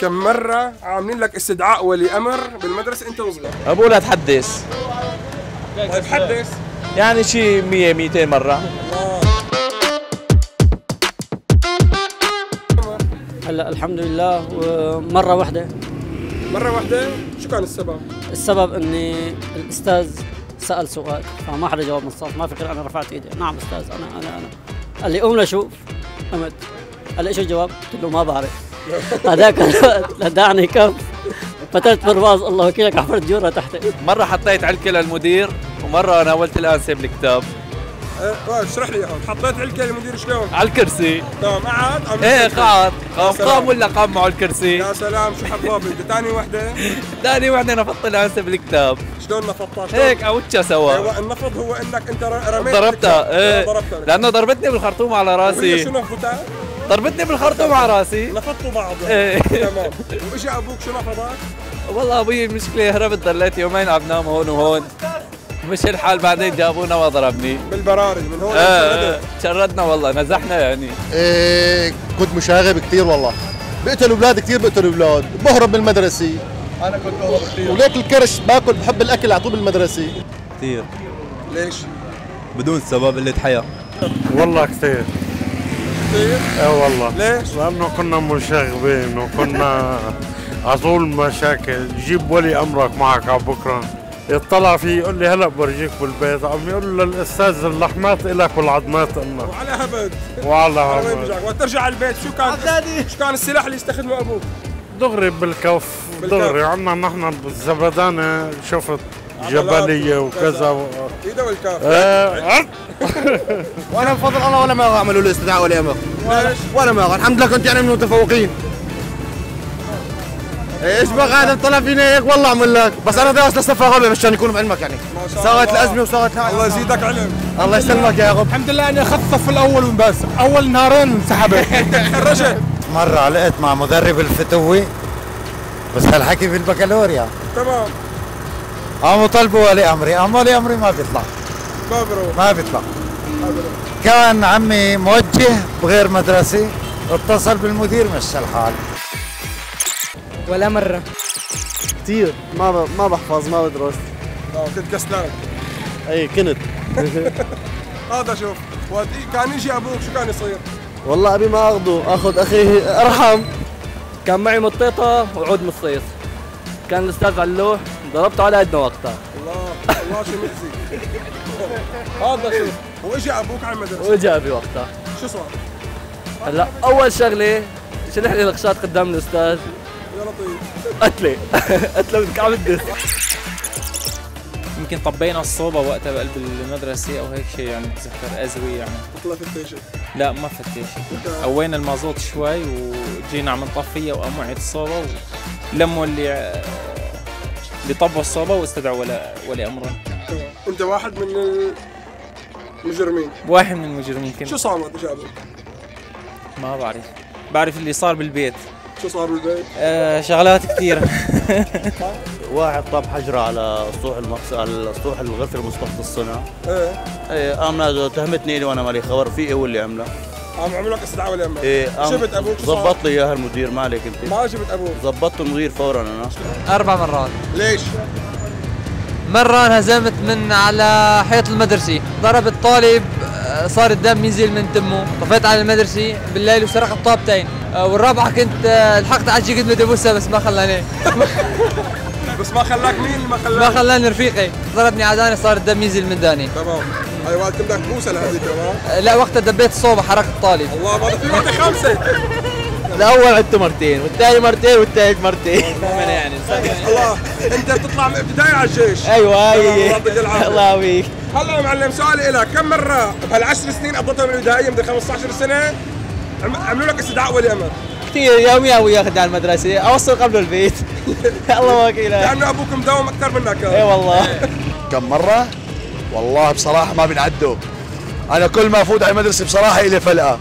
كم مرة عاملين لك استدعاء ولي أمر بالمدرسة؟ أنت وصغير؟ ابوه لا تحدث. طيب حدث يعني شي 100 200 مرة. هلا الحمد لله ومره واحدة. مرة واحدة؟ شو كان السبب؟ السبب إني الأستاذ سأل سؤال فما حدا جاوب من الصف. ما فكر أنا رفعت إيدي. نعم أستاذ أنا أنا أنا. قال لي قوم لشوف. قمت. قال لي إيش الجواب؟ قلت له ما بعرف. هذاك الوقت لدعني كف. فترت برواز الله وكيلك حفرت جورة تحت. مرة حطيت علكه للمدير ومرة ناولت الانسب الكتاب. إيه اشرح لي اياهم حطيت علكة المدير شلون؟ على الكرسي. تمام قعد قام إيه. قعد قام. قام ولا قام معه الكرسي؟ يا سلام شو حباب انت ثاني وحدة؟ ثاني وحدة نفضت الانسب الكتاب. شلون نفضتها؟ شلون؟ هيك عوجها سوا أيوه النفض هو إنك أنت رميت ضربتها. إيه. ضربتها. لأنه ضربتني بالخرطوم على رأسي. شو نفضتها؟ ضربتني بالخرطوم على راسي. نفضتوا بعض. إيه. تمام. واجى أبوك شو نفضك؟ والله أبوي المشكلة هربت ضليت يومين عم نام هون وهون. مش الحال بعدين جابونا وضربني. بالبراري من هون إيه للسند. شردنا والله نزحنا يعني. إيه كنت مشاغب كثير والله. بقتل أولاد كثير بقتل أولاد. بهرب من المدرسة. أنا كنت بهرب كثير وليك الكرش باكل بحب الأكل على طول بالمدرسة كثير ليش؟ بدون سبب قلة حياة. والله كثير كثير؟ إيه والله. ليش؟ لأنه كنا مشاغبين وكنا على طول مشاكل. جيب ولي أمرك معك على بكرة. يطلع فيه يقول لي هلا برجيك بالبيت. عم يقول للاستاذ اللحمات إلك والعظمات النا وعلى هبد. وعلى. بجاك؟ وترجع على البيت؟ شو كان شو كان السلاح اللي يستخدمه أبوك؟ دغري بالكف. بالكف. دغري. عنا نحن بالزبدانة. شفت جبلية وكذا و... ايده والكاف إيه وأنا بفضل الله ولا ما عملوا لي استدعاء أمر؟ ليش؟ ولا ما الحمد لله كنت يعني من المتفوقين. إيش بقى هذا طلع فيني هيك والله أعمل لك. بس أنا دارس لسه غبي مشان يكون بعلمك يعني. ما شاء صارت الله. الازمه وصارت هاي الله يزيدك علم. الله يسلمك يا رب. الحمد لله أني خفف الأول بس. أول نهارين انسحبت رشد مرة علقت مع مدرب الفتوي. بس هالحكي بالبكالوريا تمام. قاموا طلبوا ولي أمري. قام ولي أمري ما بيطلع. ما بروح. ما بيطلع. كان عمي موجه بغير مدرسة اتصل بالمدير مشى الحال. ولا مرة. كثير ما ب... ما بحفظ ما بدرس. آه كنت كسلان. أي كنت. هذا شوف وقت كان يجي أبوك شو كان يصير؟ والله أبي ما أخذه. أخذ أخي أرحم. كان معي مطيطة وعود مصيص كان الأستاذ علوح. ضربته على قدنا وقتها. الله الله شو مؤذي هذا شوف واجى أبوك على المدرسة. واجا أبي وقتها. شو صار؟ هلا أول شغلة شلح لي الغشات قدام الأستاذ؟ يا لطيف. قتلي قتلة بكعب الدس. يمكن طبينا الصوبة وقتها بقلب المدرسة أو هيك شيء يعني بتذكر أزوي يعني. طلع فتيشة. لا ما فتش قوينا المازوت شوي وجينا عم نطفيها وقاموا عيد الصوبة ولموا اللي اللي طبوا الصوبة واستدعوا ولا ولي أمرهم تمام. أنت واحد من المجرمين. واحد من المجرمين كنت شو صار اجى أبوك؟ ما بعرف. بعرف اللي صار بالبيت. شو صار بالبيت؟ آه شغلات كثيرة. واحد طاب حجره على سطوح المقص... على سطوح الغرفة المصطفى الصنع إيه. إيه قام تهمتني وأنا مالي خبر في إيه هو اللي عمله؟ عم عملوا لك استدعاء ولا أمر إيه شفت أبوك؟ ظبط لي إياها المدير ما عليك أنت. ما جبت أبوك. ظبطته المدير فورا أنا. أربع مرات. ليش؟ مرة انهزمت من على حيط المدرسة. ضربت طالب آه، صار الدم ينزل من تمه. طفيت على المدرسة. بالليل وسرقت طابتين آه، والرابعة كنت آه، لحقت على الجيكت بدي ابوسها بس ما خلاني. بس ما خلاك مين؟ ما ما خلاك؟ خلاني رفيقي. ضربني على داني صار الدم ينزل من داني. تمام. هاي وقت بدك بوسه لهذيك تمام لا وقتها دبيت الصوبة حركت الطالب الله ما في وقت خمسة. الأول عدته مرتين والثاني مرتين والثالث مرتين. يعني الله أنت بتطلع من ابتدائي على الجيش. أيوه تمام، الله يعطيك العافية. الله يبيك هلا يا معلم سؤالي لك كم مرة بهالعشر سنين قضيتها من الابتدائيه من 15 سنة؟ عم- عملوا لك استدعاء ولي أمر. كثير يوميا أبوي ياخذ على المدرسة. أوصل قبل البيت. الله وكيلك لأنه أبوك مداوم أكثر منك. اي والله. كم مرة؟ والله بصراحة ما بنعدوا أنا كل ما أفوت على المدرسة بصراحة إلي فلقة